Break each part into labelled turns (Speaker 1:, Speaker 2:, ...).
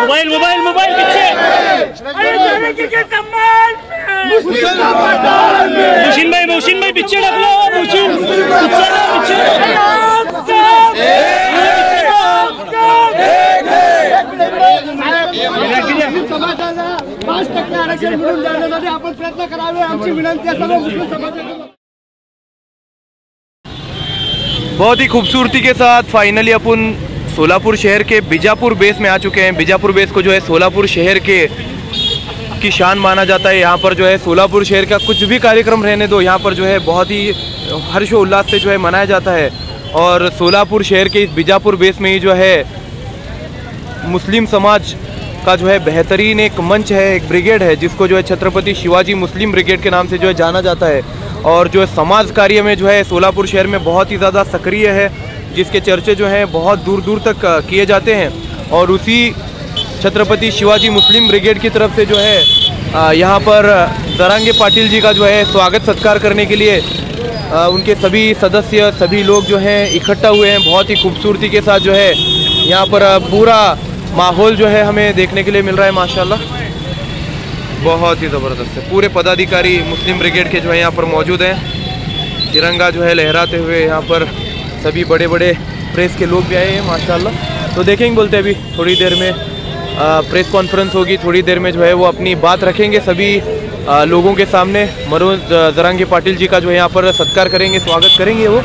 Speaker 1: Mobile mobile mobile पीछे। मुशीन भाई मुशीन भाई पीछे रख लो
Speaker 2: टक्के आरक्षण मिळून देण्यासाठी आपण प्रयत्न करावे, आमची विनंती आहे मुस्लिम
Speaker 3: बहुत ही खूबसूरती के साथ फाइनली अपन सोलापुर शहर के बीजापुर बेस में आ चुके हैं। बीजापुर बेस को जो है सोलापुर शहर के की शान माना जाता है। यहाँ पर जो है सोलापुर शहर का कुछ भी कार्यक्रम रहने दो, यहाँ पर जो है बहुत ही हर्षोल्लास से जो है मनाया जाता है। और सोलापुर शहर के इस बीजापुर बेस में ही जो है मुस्लिम समाज का जो है बेहतरीन एक मंच है, एक ब्रिगेड है, जिसको जो है छत्रपति शिवाजी मुस्लिम ब्रिगेड के नाम से जो है जाना जाता है। और जो समाज कार्य में जो है सोलापुर शहर में बहुत ही ज़्यादा सक्रिय है, जिसके चर्चे जो हैं बहुत दूर दूर तक किए जाते हैं। और उसी छत्रपति शिवाजी मुस्लिम ब्रिगेड की तरफ़ से जो है यहाँ पर दरांगे पाटिल जी का जो है स्वागत सत्कार करने के लिए उनके सभी सदस्य, सभी लोग जो हैं इकट्ठा हुए हैं, बहुत ही खूबसूरती के साथ जो है, यहाँ पर पूरा माहौल जो है हमें देखने के लिए मिल रहा है, माशाल्लाह। बहुत ही ज़बरदस्त है। पूरे पदाधिकारी मुस्लिम ब्रिगेड के जो है यहाँ पर मौजूद हैं। तिरंगा जो है लहराते हुए यहाँ पर सभी बड़े बड़े प्रेस के लोग भी आए हैं माशाल्लाह। तो देखेंगे बोलते अभी थोड़ी देर में आ, प्रेस कॉन्फ्रेंस होगी थोड़ी देर में जो है वो अपनी बात रखेंगे सभी आ, लोगों के सामने। मनोज जरांगे पाटिल जी का जो है यहाँ पर सत्कार करेंगे स्वागत करेंगे वो।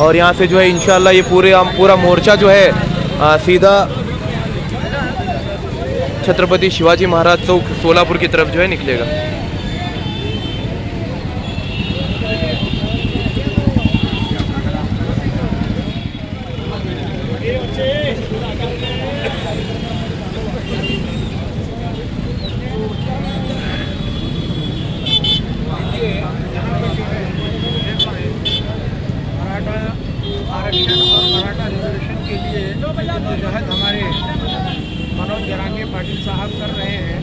Speaker 3: और यहाँ से जो है इंशाल्लाह ये पूरे पूरा मोर्चा जो है आ, सीधा छत्रपति शिवाजी महाराज चौक सोलापुर की तरफ़ जो है निकलेगा।
Speaker 4: मराठा रिजर्वेशन के लिए मनोज जरांगे पाटिल साहब कर रहे हैं,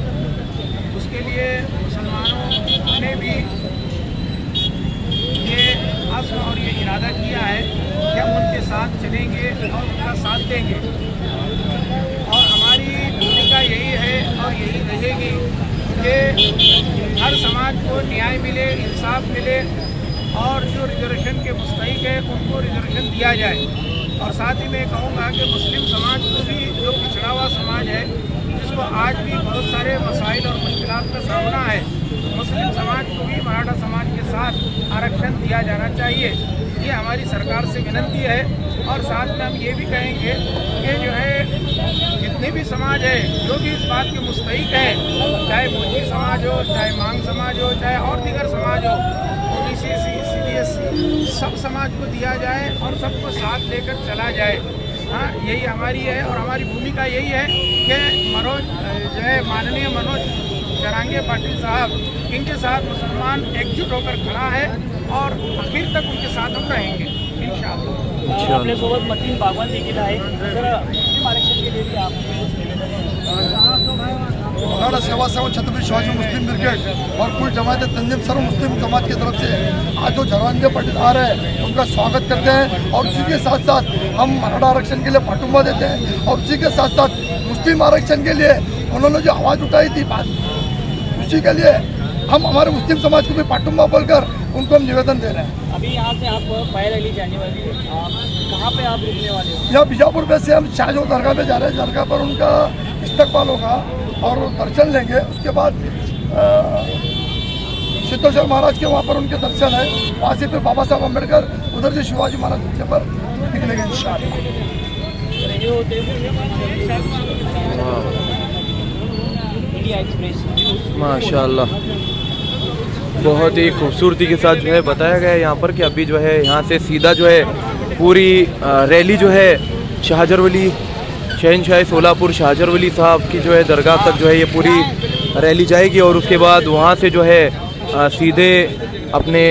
Speaker 4: उसके लिए मुसलमानों ने भी ये अज़्म और ये इरादा किया है कि हम उनके साथ चलेंगे और उनका साथ देंगे। और हमारी भूमिका यही है और यही रहेगी कि हर समाज को न्याय मिले, इंसाफ मिले और जो रिजर्वेशन के मुस्तक है, उनको रिजर्वेशन दिया जाए। और साथ ही मैं कहूँगा कि मुस्लिम समाज को भी जो पिछड़ा हुआ समाज है जिसको आज भी बहुत सारे मसाइल और मुश्किल का सामना है, मुस्लिम समाज को भी, मराठा समाज के साथ आरक्षण दिया जाना चाहिए। ये हमारी सरकार से विनंती है और साथ में हम ये भी कहेंगे कि जो है, जितने भी समाज है, जो भी इस बात के मुस्तक हैं, चाहे मोदी समाज हो, चाहे मांग समाज हो, चाहे और दीगर समाज हो सी सी एस, सब समाज को दिया जाए और सबको साथ लेकर चला जाए। हाँ यही हमारी है और हमारी भूमिका यही है कि मनोज जो है माननीय मनोज जरांगे पाटिल साहब इनके साथ मुसलमान एकजुट होकर खड़ा है और आखिर तक उनके साथ हम रहेंगे इन
Speaker 1: आपल्यासोबत मतीन बागवान देखील आहे तर मुस्लिम आरक्षण के लिए भी आप कुछ निवेदन
Speaker 2: मराठा सेवा संघ छत्रपति शिवाजी मुस्लिम ब्रिगेड और कुल जमात तंजीम सर्व मुस्लिम समाज की तरफ़ से आज जो जरांगे पाटिल आ रहे हैं उनका स्वागत करते हैं और उसी के साथ साथ हम मराठा आरक्षण के लिए पाटुंबा देते हैं और उसी के साथ साथ मुस्लिम आरक्षण के लिए उन्होंने जो आवाज़ उठाई थी बात उसी के लिए हम हमारे मुस्लिम समाज को भी पाटुंबा बोलकर उनको हम निवेदन दे रहे हैं।
Speaker 1: अभी यहाँ से आप फायर रैली जाने वाली है। कहाँ पे आप रुकने वाले हो?
Speaker 2: यहाँ बीजापुर में से हम शाहजो दरगाह पे जा रहे हैं। दरगाह पर उनका इस्तकबाल होगा। और दर्शन लेंगे। उसके बाद सिद्धेश्वर महाराज के वहाँ पर उनके दर्शन है। वहाँ से फिर बाबा साहब अंबेडकर उधर से शिवाजी महाराज के पर निकलेंगे
Speaker 1: न्यूज़
Speaker 3: माशाल्लाह। बहुत ही खूबसूरती के साथ जो है बताया गया है यहाँ पर कि अभी जो है यहाँ से सीधा जो है पूरी रैली जो है शाहजर वली शहनशाह सोलापुर शाहजर वली साहब की जो है दरगाह तक जो है ये पूरी रैली जाएगी और उसके बाद वहाँ से जो है अ, सीधे अपने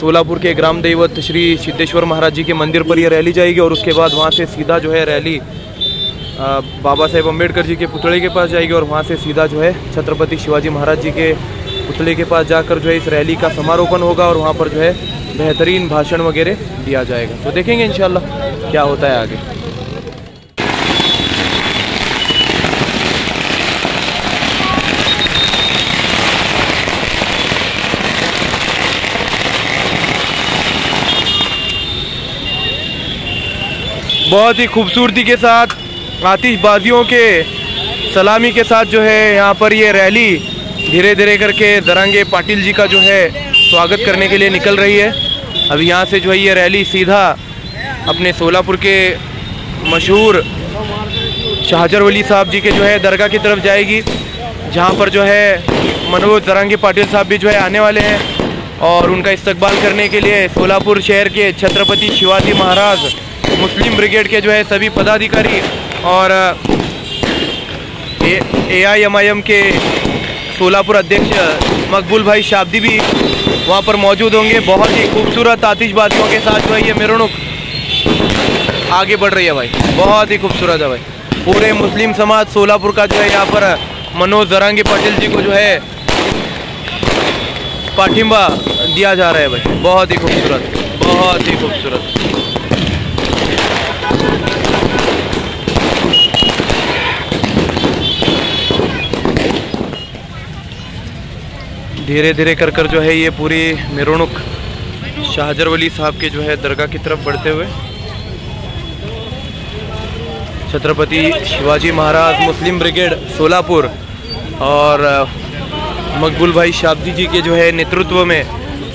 Speaker 3: सोलापुर के ग्राम दैवत श्री सिद्धेश्वर महाराज जी के मंदिर पर ये रैली जाएगी और उसके बाद वहाँ से सीधा जो है रैली बाबा साहेब अंबेडकर जी के पुतले के पास जाएगी और वहाँ से सीधा जो है छत्रपति शिवाजी महाराज जी के पुतले के पास जाकर जो है इस रैली का समारोपण होगा और वहाँ पर जो है बेहतरीन भाषण वगैरह दिया जाएगा। तो देखेंगे इंशाल्लाह क्या होता है आगे। बहुत ही खूबसूरती के साथ आतिशबाजियों के सलामी के साथ जो है यहाँ पर ये रैली धीरे धीरे करके दरंगे पाटिल जी का जो है स्वागत करने के लिए निकल रही है। अब यहाँ से जो है ये रैली सीधा अपने सोलापुर के मशहूर शाहजर वली साहब जी के जो है दरगाह की तरफ़ जाएगी, जहाँ पर जो है मनोज दरंगे पाटिल साहब भी जो है आने वाले हैं और उनका इस्तकबाल करने के लिए सोलापुर शहर के छत्रपति शिवाजी महाराज मुस्लिम ब्रिगेड के जो है सभी पदाधिकारी और, ए आई एम आई एम के सोलापुर अध्यक्ष मकबूल भाई शाब्दी भी वहाँ पर मौजूद होंगे। बहुत ही खूबसूरत आतिशबाजियों के साथ जो है ये मेरुणुक आगे बढ़ रही है भाई। बहुत ही खूबसूरत है भाई। पूरे मुस्लिम समाज सोलापुर का जो है यहाँ पर मनोज जरांगी पटेल जी को जो है पाठिंबा दिया जा रहा है भाई। बहुत ही खूबसूरत, बहुत ही खूबसूरत। धीरे धीरे कर कर जो है ये पूरी मेरुणुक शाहजर वली साहब के जो है दरगाह की तरफ़ बढ़ते हुए। छत्रपति शिवाजी महाराज मुस्लिम ब्रिगेड सोलापुर और मकबूल भाई शाब्दी जी के जो है नेतृत्व में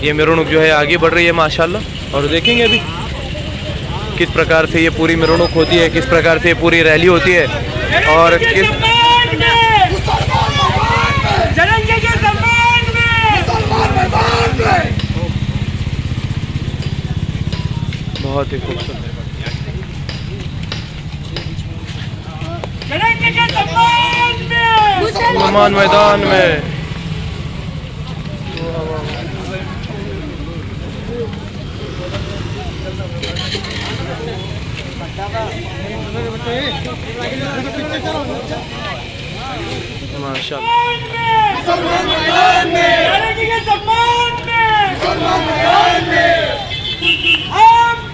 Speaker 3: ये मेरुणुक जो है आगे बढ़ रही है माशाल्लाह। और देखेंगे अभी किस प्रकार से ये पूरी मेरुणुक होती है, किस प्रकार से ये पूरी रैली होती है और किस
Speaker 1: जरंगे के सम्मान में
Speaker 3: बहुत ही खूबसूरत।
Speaker 1: के
Speaker 3: मुसलमान मैदान में।
Speaker 1: जरंगे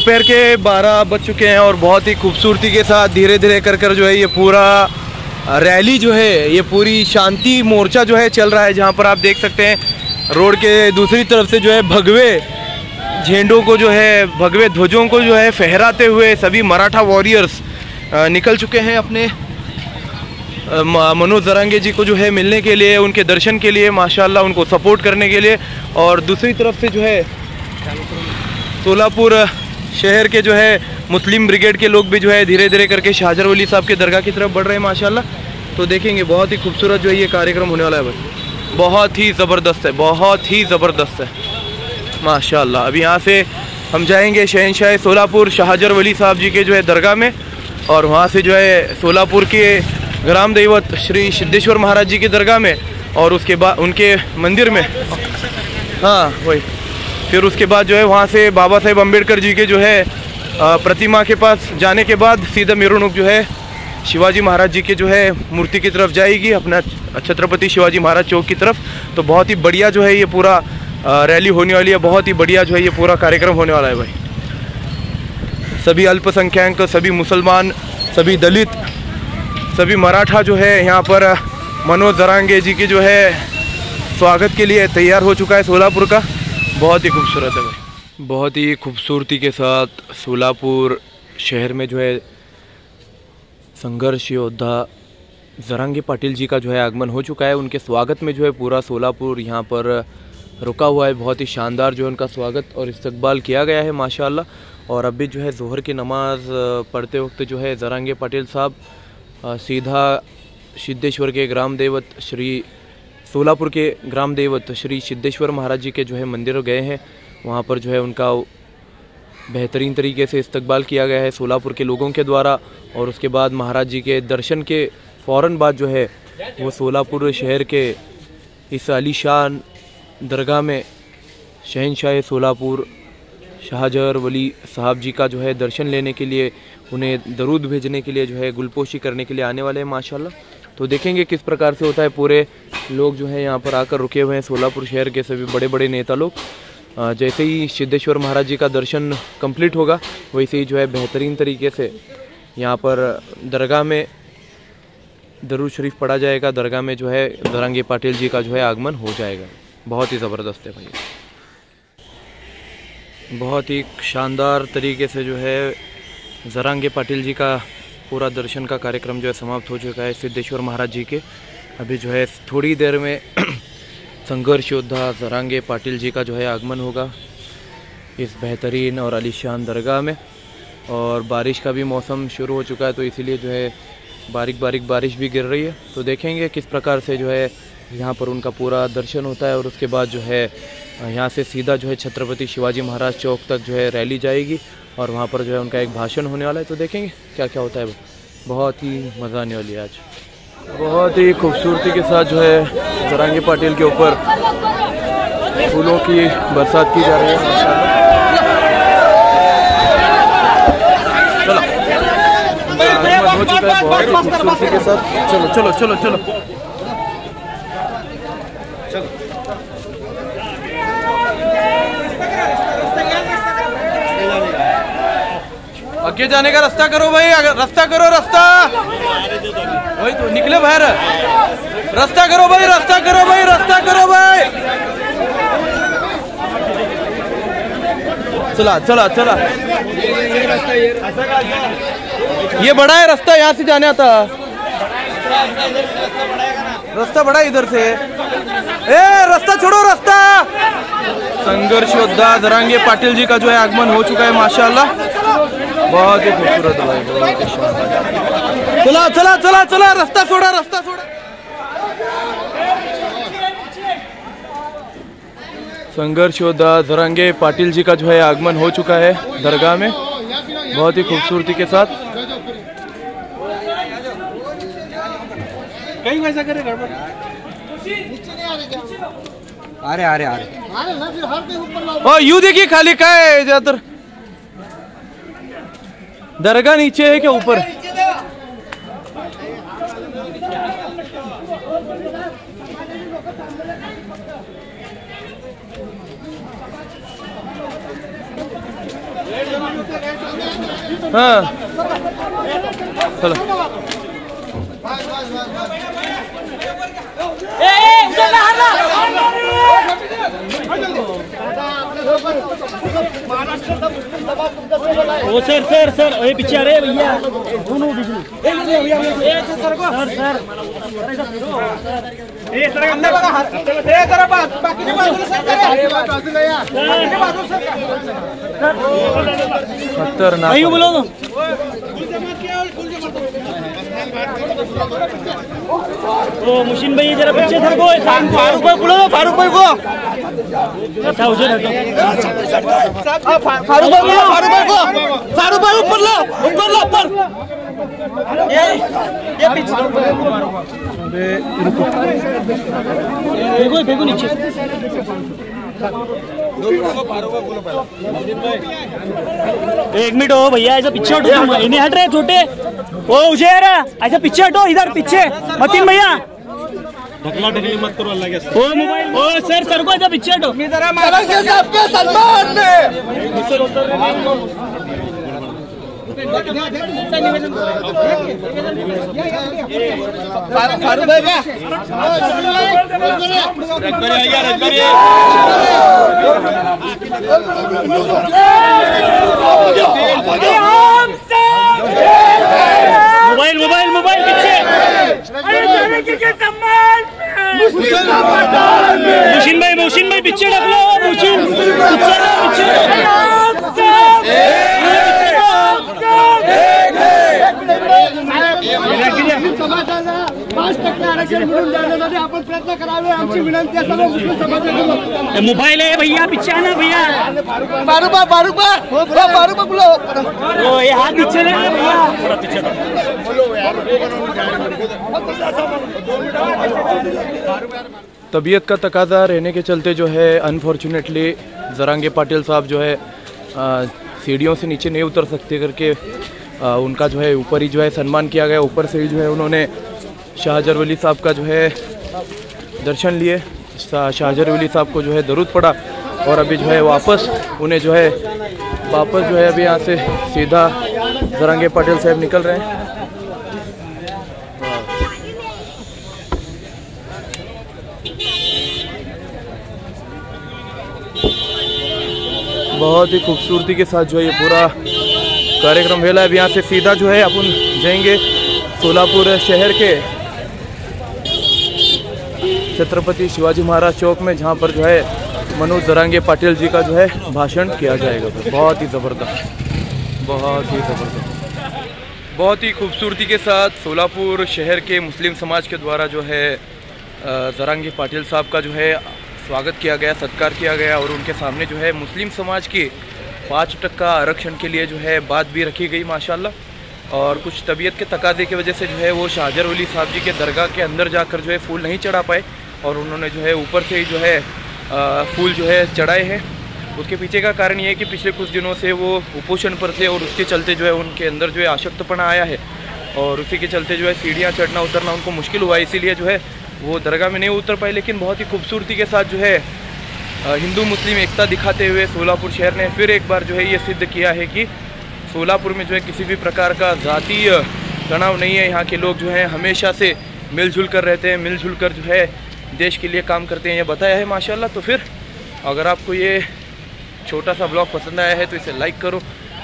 Speaker 3: दोपहर के 12 बज चुके हैं और बहुत ही खूबसूरती के साथ धीरे धीरे कर कर जो है ये पूरा रैली जो है, ये पूरी शांति मोर्चा जो है चल रहा है, जहाँ पर आप देख सकते हैं रोड के दूसरी तरफ़ से जो है भगवे झेंडों को जो है, भगवे ध्वजों को जो है फहराते हुए सभी मराठा वॉरियर्स निकल चुके हैं अपने मनोज जरांगे जी को जो है मिलने के लिए, उनके दर्शन के लिए, माशाल्लाह उनको सपोर्ट करने के लिए और दूसरी तरफ़ से जो है सोलापुर शहर के जो है मुस्लिम ब्रिगेड के लोग भी जो है धीरे धीरे करके शाहजर वली साहब के दरगाह की तरफ़ बढ़ रहे हैं, माशाल्लाह। तो देखेंगे, बहुत ही खूबसूरत जो है ये कार्यक्रम होने वाला है भाई। बहुत ही ज़बरदस्त है, बहुत ही ज़बरदस्त है। माशाल्लाह अभी यहाँ से हम जाएँगे शहनशाह सोलापुर शाहजर वली साहब जी के जो है दरगाह में और वहाँ से जो है सोलापुर के ग्राम दैवत श्री सिद्धेश्वर महाराज जी के दरगाह में और उसके बाद उनके मंदिर में। हाँ वही। फिर उसके बाद जो है वहाँ से बाबा साहेब अंबेडकर जी के जो है प्रतिमा के पास जाने के बाद सीधा मेरुणुक जो है, शिवाजी महाराज जी के जो है, मूर्ति की तरफ़ जाएगी, अपना छत्रपति शिवाजी महाराज चौक की तरफ़। तो बहुत ही बढ़िया जो है ये पूरा रैली होने वाली है, बहुत ही बढ़िया जो है ये पूरा कार्यक्रम होने वाला है भाई। सभी अल्पसंख्यक, सभी मुसलमान, सभी दलित, सभी मराठा जो है यहाँ पर, मनोज दरांगे जी के जो है, स्वागत के लिए तैयार हो चुका है सोलापुर का। बहुत ही खूबसूरत है भाई बहुत ही खूबसूरती के साथ सोलापुर शहर में जो है संघर्ष योद्धा जरांगे पाटिल जी का जो है आगमन हो चुका है। उनके स्वागत में जो है पूरा सोलापुर यहाँ पर रुका हुआ है। बहुत ही शानदार जो है उनका स्वागत और इस्तकबाल किया गया है, माशाल्लाह। और अभी जो है जोहर की नमाज़ पढ़ते वक्त जो है जरांगे पाटिल साहब सीधा सिद्धेश्वर के ग्राम देवत श्री सोलापुर के ग्राम देवत श्री सिद्धेश्वर महाराज जी के जो है मंदिर गए हैं, वहाँ पर जो है उनका बेहतरीन तरीके से इस्तकबाल किया गया है सोलापुर के लोगों के द्वारा और उसके बाद महाराज जी के दर्शन के फ़ौर बाद जो है वो सोलापुर शहर के इस आलीशान दरगाह में शहनशाह सोलापुर शाहजहर वली साहब जी का जो है दर्शन लेने के लिए, उन्हें दरूद भेजने के लिए जो है, गुलपोशी करने के लिए आने वाले हैं, माशाल्लाह। तो देखेंगे किस प्रकार से होता है। पूरे लोग जो है यहाँ पर आकर रुके हुए हैं सोलापुर शहर के सभी बड़े बड़े नेता लोग। जैसे ही सिद्धेश्वर महाराज जी का दर्शन कंप्लीट होगा, वैसे ही जो है बेहतरीन तरीके से यहाँ पर दरगाह में दरूद शरीफ पढ़ा जाएगा। दरगाह में जो है दरंगे पाटिल जी का जो है आगमन हो जाएगा। बहुत ही ज़बरदस्त है भाई। बहुत ही शानदार तरीके से जो है जरांगे पाटिल जी का पूरा दर्शन का कार्यक्रम जो है समाप्त हो चुका है सिद्धेश्वर महाराज जी के। अभी जो है थोड़ी देर में संघर्ष योद्धा जरांगे पाटिल जी का जो है आगमन होगा इस बेहतरीन और आलीशान दरगाह में। और बारिश का भी मौसम शुरू हो चुका है तो इसीलिए जो है बारीक बारीक बारिश भी गिर रही है। तो देखेंगे किस प्रकार से जो है यहाँ पर उनका पूरा दर्शन होता है और उसके बाद जो है यहाँ से सीधा जो है छत्रपति शिवाजी महाराज चौक तक जो है रैली जाएगी। और वहाँ पर जो है उनका एक भाषण होने वाला है। तो देखेंगे क्या क्या होता है बहुत ही मज़ा आने वाली है आज। बहुत ही खूबसूरती के साथ जो है जरांगी पाटिल के ऊपर फूलों की बरसात की जा रही है। चलो। बहुत ही खूबसूरती के साथ। चलो चलो चलो चलो। आगे जाने का रास्ता करो भाई रास्ता करो, रास्ता। वही तो निकले बाहर। रास्ता करो भाई, रास्ता करो भाई, रास्ता करो भाई। चला चला चला। ये बड़ा है रास्ता, यहाँ से जाने आता। रास्ता बड़ा इधर से। ए, रास्ता छोड़ो, रास्ता। संघर्ष योद्धा, जरांगे पाटिल जी का जो है आगमन हो चुका है, माशाल्लाह। बहुत ही खूबसूरत भाई बहुत ही शानदार चला चला चला चला रास्ता छोड़ा रास्ता छोड़ा। संघर्ष योद्धा जरांगे पाटिल जी का जो है आगमन हो चुका है दरगाह में। बहुत ही खूबसूरती के साथ।
Speaker 1: कहीं वैसा करे गड़बड़?
Speaker 5: अरे अरे अरे।
Speaker 3: और यू देखिए खाली का है ज़्यादातर दरगाह नीचे है क्या ऊपर? हाँ। चलो।
Speaker 1: ओ सर सर सर ये पीछे रहे भैया दोनों एक सर सर सर ए सर अंदर हात ए जरा बाकीच्या बाजूला सर करा बाजूला या बाजूला सर
Speaker 3: खतरनाक
Speaker 1: नहीं बोलो तो ओ मुशीन भाई जरा पीछे सर को फारूक भाई बोलो फारूक भाई को अच्छा उसे फारूक भाई बोलो फारूक भाई को फारूक भाई ऊपर लो ऊपर लो ऊपर ये ये पीछे देखो देखो नीचे एक मिनट हो भैया ऐसा पीछे हटो इन्हें हट रहे छोटे ओ उजेर ऐसा पीछे हटो इधर पीछे मतीन भैया ढकला ढकली मत करो अल्लाह के ओ मोबाइल ओ सर सर को ऐसा पीछे हटो
Speaker 2: सलमान
Speaker 1: भाई का मोबाइल मोबाइल मोबाइल पीछे मुशीन भाई मुशीन भाई पीछे ढक लो मुशीन पीछे ना,
Speaker 2: समाजाला पाच टक्के आरक्षण मिळून देण्यासाठी आपण प्रयत्न करावे आमची विनंती आहे सर्व मुस्लिम समाजाकडून
Speaker 1: पीछे मोबाइल है भैया पीछे आना भैया।
Speaker 2: फारुबा फारुबा फारुबा बोला।
Speaker 1: ओ ये हाथ पीछे ले भैया। थोड़ा पीछे ढक।
Speaker 3: तबीयत का तकाजा रहने के चलते जो है अनफॉर्चुनेटली जरांगे पाटिल साहब जो है सीढ़ियों से नीचे नहीं उतर सकते करके आ, उनका जो है ऊपर ही जो है सम्मान किया गया। ऊपर से ही जो है उन्होंने शाहजर वली साहब का जो है दर्शन लिए। शाहजर वली साहब को जो है दरूद पड़ा और अभी जो है वापस उन्हें जो है, वापस जो है अभी यहाँ से सीधा जरांगे पाटिल साहब निकल रहे हैं। बहुत ही खूबसूरती के साथ जो है ये पूरा कार्यक्रम, वेला है अब यहाँ से सीधा जो है अपन जाएँगे सोलापुर शहर के छत्रपति शिवाजी महाराज चौक में, जहाँ पर जो है मनोज दरांगे पाटिल जी का जो है भाषण किया जाएगा। बहुत ही ज़बरदस्त, बहुत ही ज़बरदस्त। बहुत ही खूबसूरती के साथ सोलापुर शहर के मुस्लिम समाज के द्वारा जो है जरांगी पाटिल साहब का जो है स्वागत किया गया, सत्कार किया गया और उनके सामने जो है मुस्लिम समाज की पाँच टक्का आरक्षण के लिए जो है बात भी रखी गई, माशाल्लाह। और कुछ तबीयत के तकाजे की वजह से जो है वो शाहजर वली साहब जी के दरगाह के अंदर जाकर जो है फूल नहीं चढ़ा पाए। और उन्होंने जो है ऊपर से जो है फूल जो है चढ़ाए हैं। उसके पीछे का कारण ये है कि पिछले कुछ दिनों से वो कुपोषण पर थे और उसके चलते जो है उनके अंदर जो है आशक्तपना आया है। और उसी के चलते जो है सीढ़ियाँ चढ़ना, उतरना उनको मुश्किल हुआ, इसीलिए जो है वो दरगाह में नहीं उतर पाए, लेकिन बहुत ही खूबसूरती के साथ जो है हिंदू, मुस्लिम एकता दिखाते हुए सोलापुर शहर ने फिर एक बार जो है ये सिद्ध किया है कि सोलापुर में जो है किसी भी प्रकार का जातीय तनाव नहीं है। यहाँ के लोग जो है हमेशा से मिलजुल कर रहते हैं, मिलजुल कर जो है देश के लिए काम करते हैं, ये बताया है माशाल्लाह। तो फिर अगर आपको ये छोटा सा ब्लॉग पसंद आया है तो इसे लाइक करो,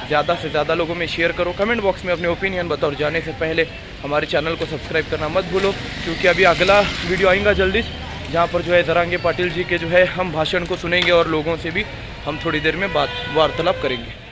Speaker 3: ज़्यादा से ज़्यादा लोगों में शेयर करो। कमेंट बॉक्स में अपने ओपिनियन बताओ। जाने से पहले हमारे चैनल को सब्सक्राइब करना मत भूलो, क्योंकि अभी अगला वीडियो आएगा जल्दी। जहाँ पर जो है जरांगे पाटिल जी के जो है, हम भाषण को सुनेंगे और लोगों से भी हम थोड़ी देर में बात, वार्तालाप करेंगे।